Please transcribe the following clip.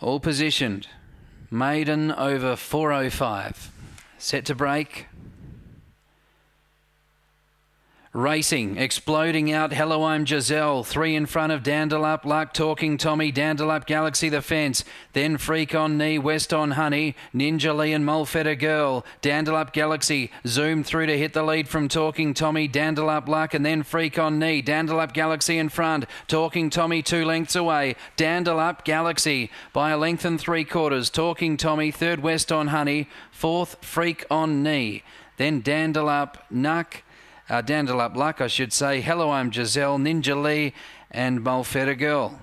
All positioned. Maiden over 405. Set to break. Racing, exploding out. Hello, I'm Giselle. Three in front of Dandalup, Luck, Talking Tommy, Dandalup, Galaxy, the fence. Then Freak on Knee, West on Honey, Ninja Lee and Mulfetta Girl. Dandalup, Galaxy, zoom through to hit the lead from Talking Tommy, Dandalup, Luck, and then Freak on Knee. Dandalup, Galaxy in front. Talking Tommy two lengths away. Dandalup, Galaxy by a length and three quarters. Talking Tommy, third West on Honey, fourth Freak on Knee. Then Dandalup, Nuck uh, Dandalup Luck, I should say. Hello, I'm Giselle, Ninja Lee, and Mulfetta Girl.